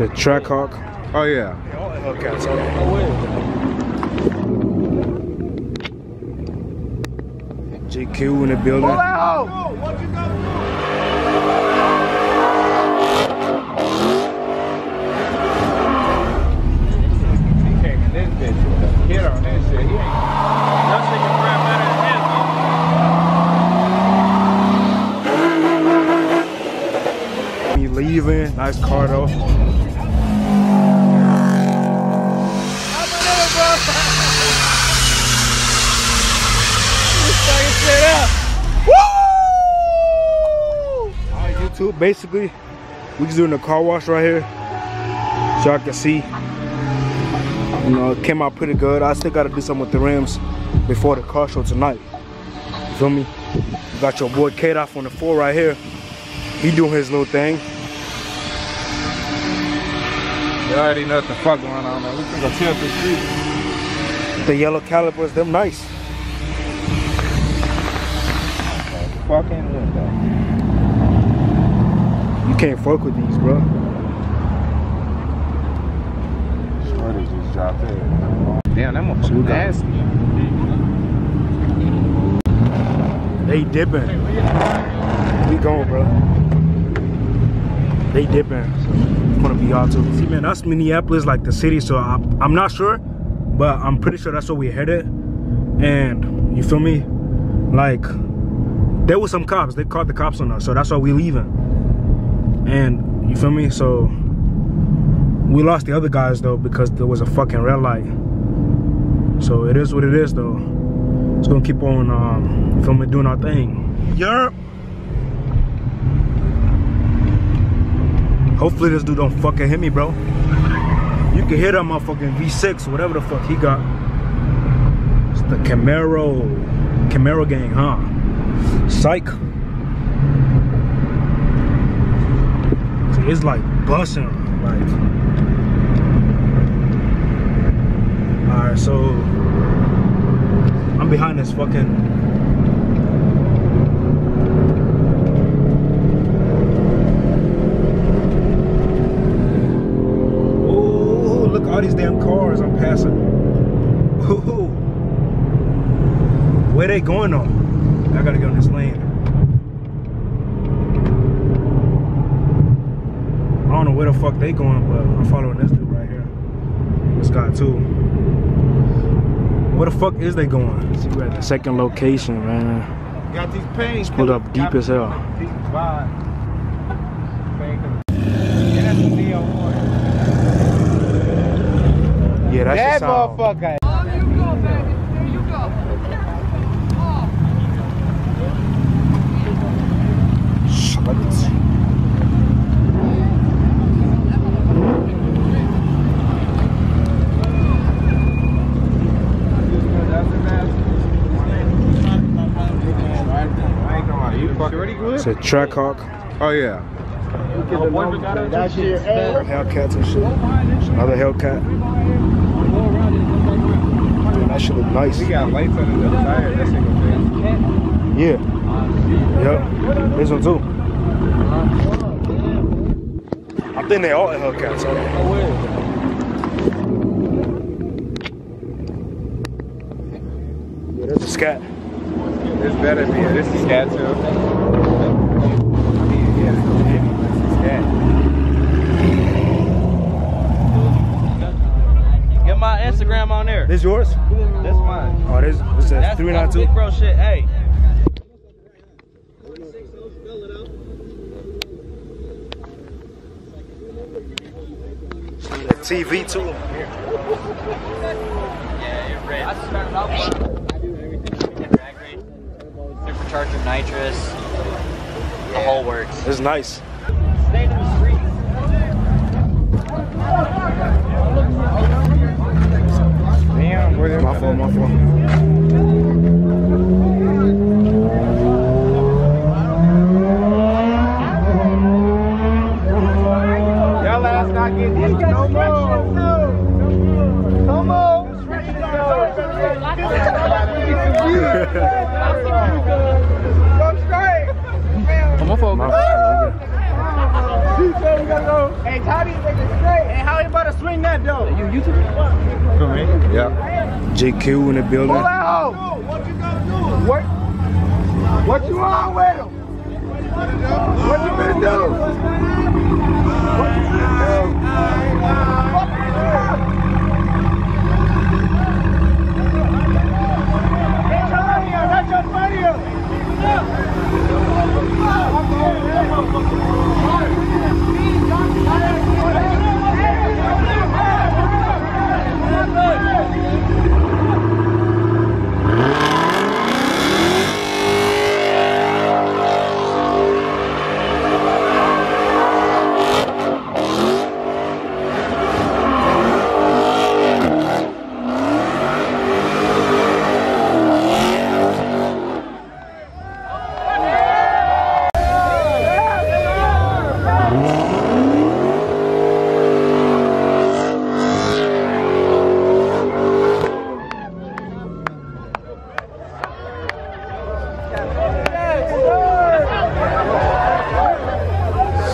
It's a Trackhawk. Oh yeah. Hellcats. JQ in the building. He came in this bitch. Hit on this shit. He leaving. Nice car though. Basically, we just doing the car wash right here. So y'all can see. You know, it came out pretty good. I still gotta do something with the rims before the car show tonight. You feel me? You got your boy Kate off on the floor right here. He doing his little thing. You already know what the fuck going on, man. We can go tilt the street. The yellow calipers, them nice. Fucking window. Can't fuck with these, bro. Shorty just dropped it. Damn, that motherfucker nasty. They dipping. We going, bro. They dipping. So it's gonna be y'all too. See, man, that's Minneapolis, like the city. So I, I'm not sure, but I'm pretty sure that's where we headed. And you feel me? Like there was some cops. They called the cops on us, so that's why we leaving. And you feel me? So we lost the other guys though because there was a fucking red light. So it is what it is though. It's gonna keep on, um, me, doing our thing. Yerp. Hopefully this dude don't fucking hit me, bro. You can hit that motherfucking V6, whatever the fuck he got. It's the Camaro, Camaro gang, huh? Psych. See, it's like busting, like. All right, so I'm behind this fucking. Look all these damn cars I'm passing. Ooh. Where they going on? I gotta get on this lane. I don't know where the fuck they going, but I'm following this dude right here. This guy too. Where the fuck is they going? See, we're at the second location, man. Got these pains. pulled up deep as hell. Deep. Yeah, that's the Neo one. Yeah, that's That the sound. motherfucker. Shh, It's a Trackhawk, Oh yeah. That's. Hellcats and shit. Another Hellcat. That shit look nice. We got lights under the tire. That shit go crazy. Yeah. Yep. This one too. I think they all Hellcats. Yeah, there's a scat. This better be. This is scat too. I mean, yeah, this is heavy. This is scat. Get my Instagram on there. This yours? That's mine. Oh, this this is That's three that's big bro shit. Hey. TV too. Yeah, you're red. Supercharger nitrous. The whole works. It's nice. My fault, my fault. Y'all ass not getting this no more. Go straight. My fault. My fault. Hey, how these niggas straight? Hey, how you about to swing that though? You YouTube? For me? Yeah. JQ in the building. Pull that hoe. What you gonna do? What? What you on with him? What you gonna do? What you gonna do? Fuck That's your radio. That's your radio.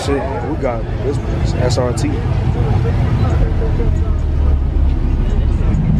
Shit, we got this place. SRT.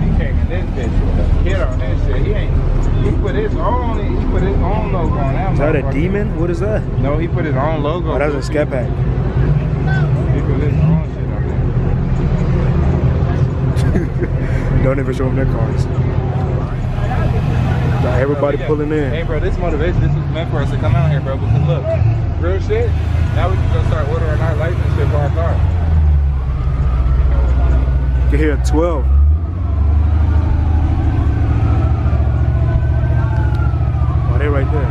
He came in this bitch. Hit on this shit. He ain't. He put his own. He put his own logo on that. Is that a demon? What is that? No, he put his own logo. Oh, that's a scat pack. He put his own shit on there. Don't even show them their cars. Got everybody Yeah. pulling in. Hey, bro, this motivation, this was meant for us to come out here, bro. Because look, real shit. Now we can go start ordering our license shit for our car. You can hear 12. Oh, they right there.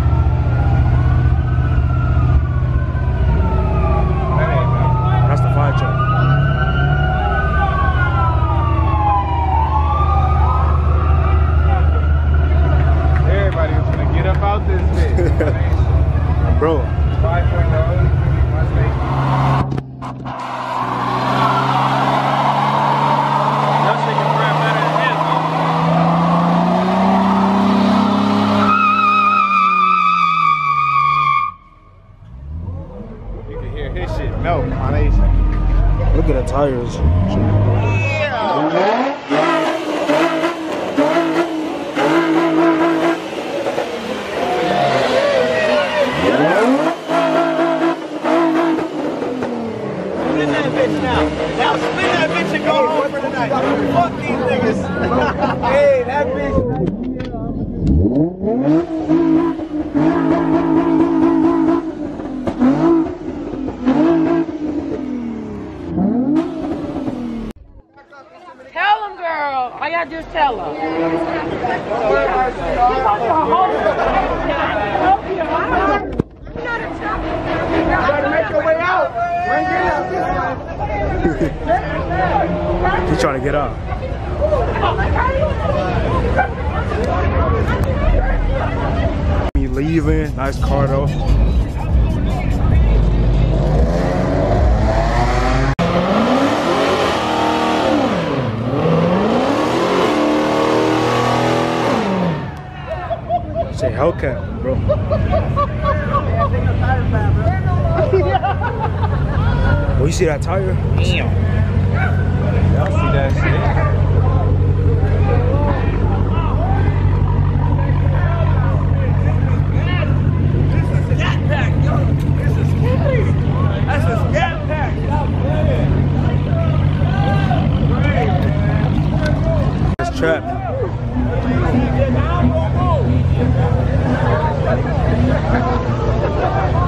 That ain't bad. That's the fire truck. Everybody was gonna get up out this bitch. Bro, 5.0, my safety. Those things are better than his, though. You can hear his shit melt, look at the tires. Spin that bitch now. Now spin that bitch and go home for the. Fuck these niggas. hey, that bitch. He's trying to get up. Me leaving. Nice car though. Hellcat, bro. Oh, you see that tire? Y'all see that shit? It's trap.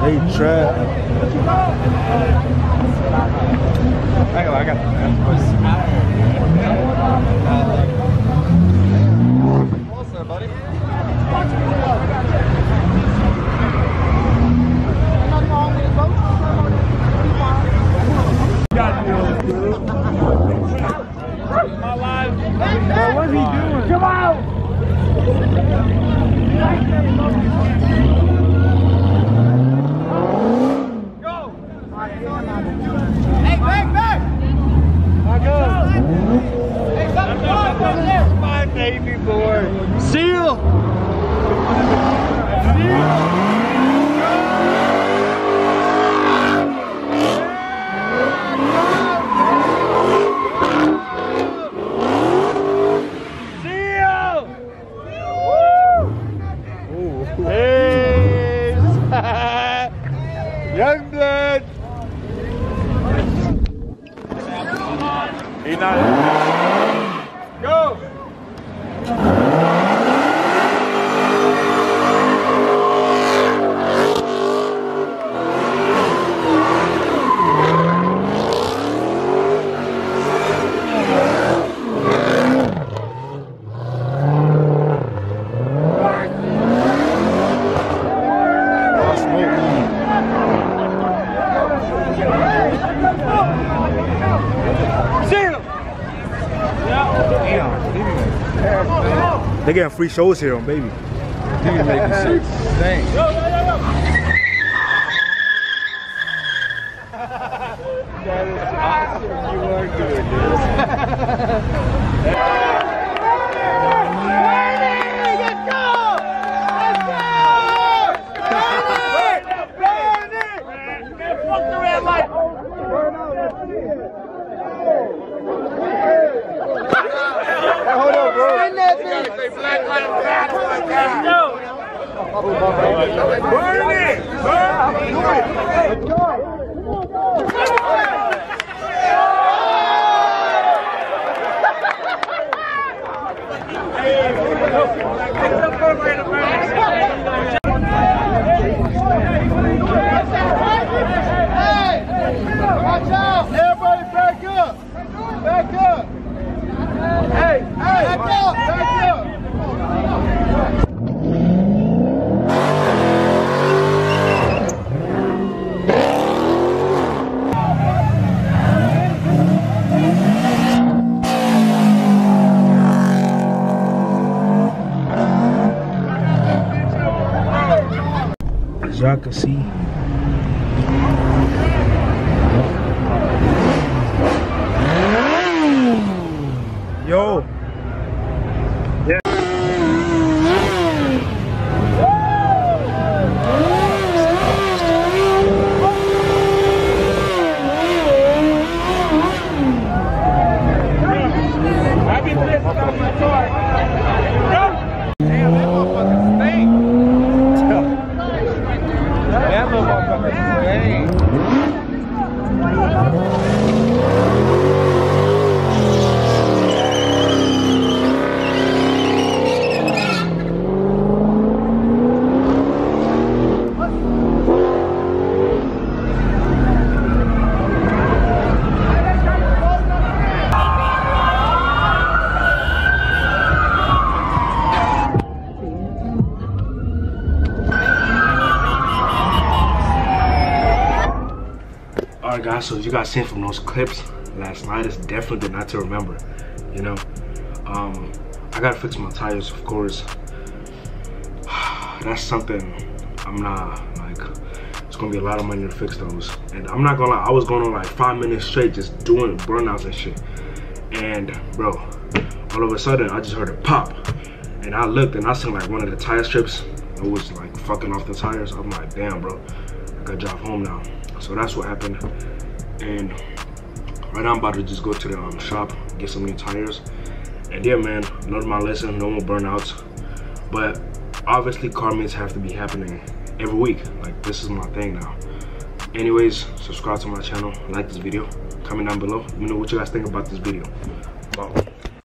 They trap. I got, I buddy? Hey, back, back. Hey, something wrong over there. My baby boy. Seal. He not. Go. They getting free shows here on baby. Making shit stink. That is awesome. You are good, dude. Burn it! Burn it! Watch out! Everybody back up! Back up! Hey, hey! Back up! Back up! As y'all can see, yo, Damn, that motherfucker stink. That motherfucker stink. Guys, so as you guys seen from those clips last night, it's definitely night to remember. You know, um, I gotta fix my tires, of course. That's something I'm not like. It's gonna be a lot of money to fix those, and I'm not gonna lie. I was going on like five minutes straight just doing burnouts and shit. And bro, all of a sudden I just heard a pop, and I looked and I seen like one of the tire strips. It was like fucking off the tires. I'm like, damn, bro. I gotta drive home now. So that's what happened. And right now I'm about to just go to the um, shop, get some new tires. And yeah, man, learned my lesson, no more burnouts. But obviously car meets have to be happening every week. Like this is my thing now. Anyways, subscribe to my channel, like this video, comment down below. Let me know what you guys think about this video.